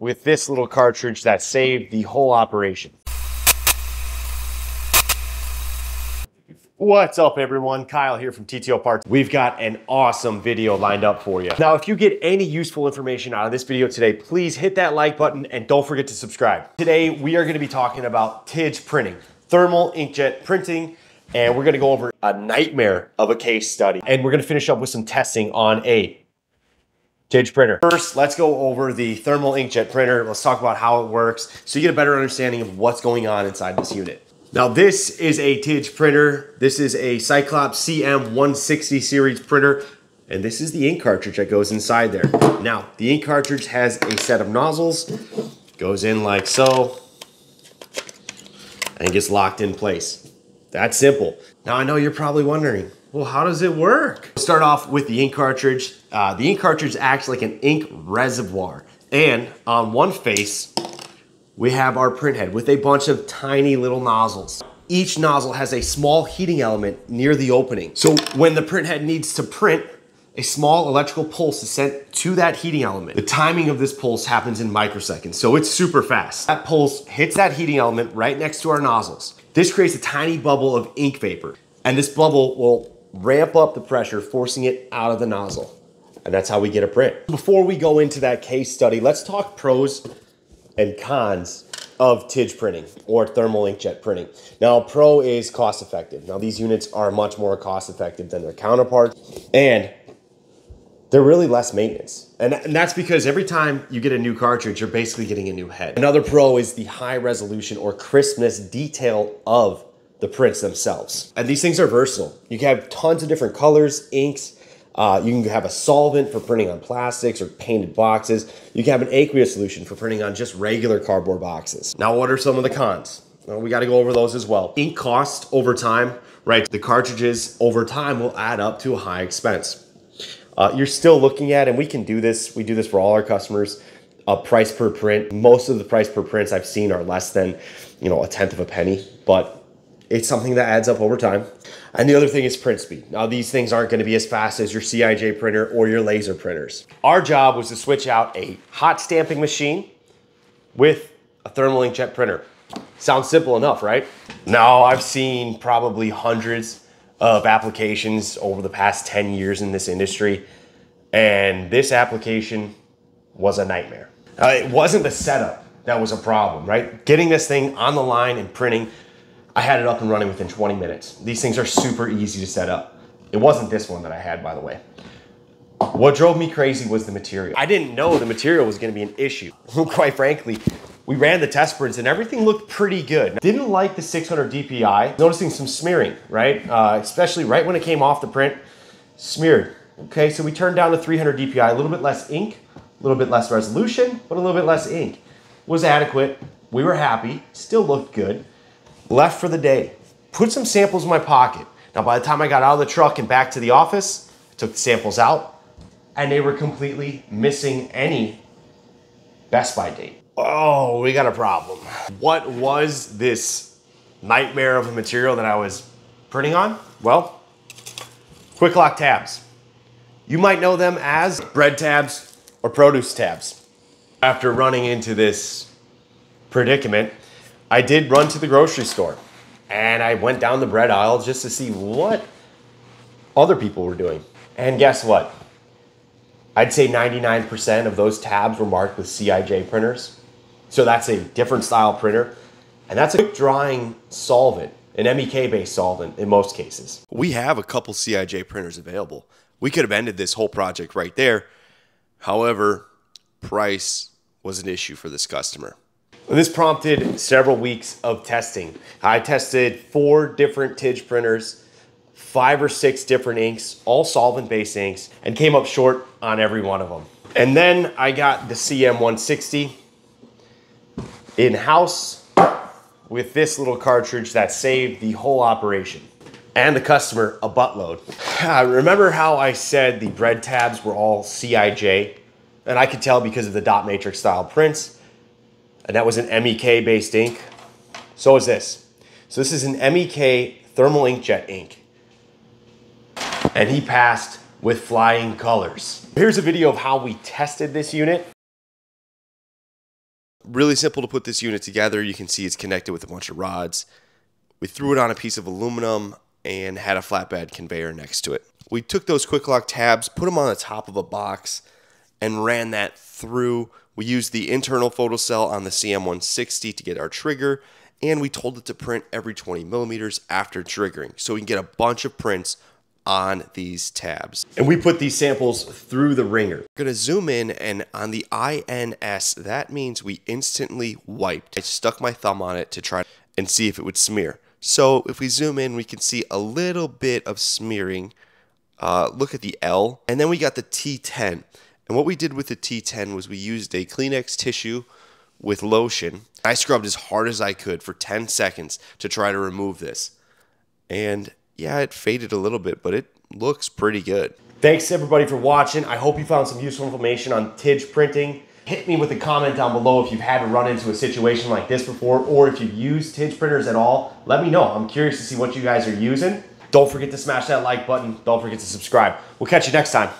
with this little cartridge that saved the whole operation. What's up everyone? Kyle here from TTO Parts. We've got an awesome video lined up for you. Now, if you get any useful information out of this video today, please hit that like button and don't forget to subscribe. Today, we are gonna be talking about TIJ printing, thermal inkjet printing, and we're gonna go over a nightmare of a case study. And we're gonna finish up with some testing on a TIJ printer. First, let's go over the thermal inkjet printer. Let's talk about how it works so you get a better understanding of what's going on inside this unit. Now this is a TIJ printer. This is a Cyclops CM160 series printer. And this is the ink cartridge that goes inside there. Now, the ink cartridge has a set of nozzles. Goes in like so. And gets locked in place. That's simple. Now I know you're probably wondering, well, how does it work? Start off with the ink cartridge. Uh, the ink cartridge acts like an ink reservoir. And on one face, we have our print head with a bunch of tiny little nozzles. Each nozzle has a small heating element near the opening. So when the print head needs to print, a small electrical pulse is sent to that heating element. The timing of this pulse happens in microseconds, so it's super fast. That pulse hits that heating element right next to our nozzles. This creates a tiny bubble of ink vapor, and this bubble will ramp up the pressure, forcing it out of the nozzle. And that's how we get a print. Before we go into that case study, let's talk pros and cons of TIJ printing or thermal inkjet printing. Now, Pro is cost effective. Now, these units are much more cost effective than their counterparts, and they're really less maintenance. And, and that's because every time you get a new cartridge, you're basically getting a new head. Another pro is the high resolution or crispness detail of the prints themselves. And these things are versatile. You can have tons of different colors, inks, uh, you can have a solvent for printing on plastics or painted boxes. You can have an aqueous solution for printing on just regular cardboard boxes. Now, what are some of the cons? Well, we got to go over those as well. Ink cost over time, right? The cartridges over time will add up to a high expense. Uh, you're still looking at, and we can do this, we do this for all our customers, a price per print. Most of the price per prints I've seen are less than, you know, a tenth of a penny, but it's something that adds up over time. And the other thing is print speed. Now these things aren't gonna be as fast as your CIJ printer or your laser printers. Our job was to switch out a hot stamping machine with a thermal inkjet printer. Sounds simple enough, right? Now I've seen probably hundreds of applications over the past 10 years in this industry. And this application was a nightmare. Uh, it wasn't the setup that was a problem, right? Getting this thing on the line and printing I had it up and running within 20 minutes. These things are super easy to set up. It wasn't this one that I had, by the way. What drove me crazy was the material. I didn't know the material was gonna be an issue. Quite frankly, we ran the test prints and everything looked pretty good. Didn't like the 600 DPI. Noticing some smearing, right? Uh, especially right when it came off the print, smeared. Okay, so we turned down to 300 DPI, a little bit less ink, a little bit less resolution, but a little bit less ink. Was adequate. We were happy, still looked good left for the day, put some samples in my pocket. Now, by the time I got out of the truck and back to the office, I took the samples out and they were completely missing any Best By date. Oh, we got a problem. What was this nightmare of a material that I was printing on? Well, Kwik Lok tabs. You might know them as bread tabs or produce tabs. After running into this predicament, I did run to the grocery store and I went down the bread aisle just to see what other people were doing. And guess what? I'd say 99% of those tabs were marked with CIJ printers. So that's a different style printer. And that's a quick drying solvent, an MEK based solvent in most cases. We have a couple CIJ printers available. We could have ended this whole project right there. However, price was an issue for this customer. This prompted several weeks of testing. I tested four different TIJ printers, five or six different inks, all solvent-based inks, and came up short on every one of them. And then I got the CM160 in-house with this little cartridge that saved the whole operation and the customer a buttload. Remember how I said the bread tabs were all CIJ? And I could tell because of the dot matrix style prints and that was an MEK based ink. So is this. So this is an MEK thermal inkjet ink. And he passed with flying colors. Here's a video of how we tested this unit. really simple to put this unit together. You can see it's connected with a bunch of rods. We threw it on a piece of aluminum and had a flatbed conveyor next to it. We took those Kwik Lok tabs, put them on the top of a box, and ran that through. We used the internal photocell on the CM160 to get our trigger, and we told it to print every 20 millimeters after triggering so we can get a bunch of prints on these tabs. And we put these samples through the wringer. We're gonna zoom in and on the INS, that means we instantly wiped. I stuck my thumb on it to try and see if it would smear. So if we zoom in, we can see a little bit of smearing. Uh, look at the L. And then we got the T10. And what we did with the T10 was we used a Kleenex tissue with lotion. I scrubbed as hard as I could for 10 seconds to try to remove this. And yeah, it faded a little bit, but it looks pretty good. Thanks everybody for watching. I hope you found some useful information on TIJ printing. Hit me with a comment down below if you've had to run into a situation like this before or if you've used TIJ printers at all. Let me know. I'm curious to see what you guys are using. Don't forget to smash that like button. Don't forget to subscribe. We'll catch you next time.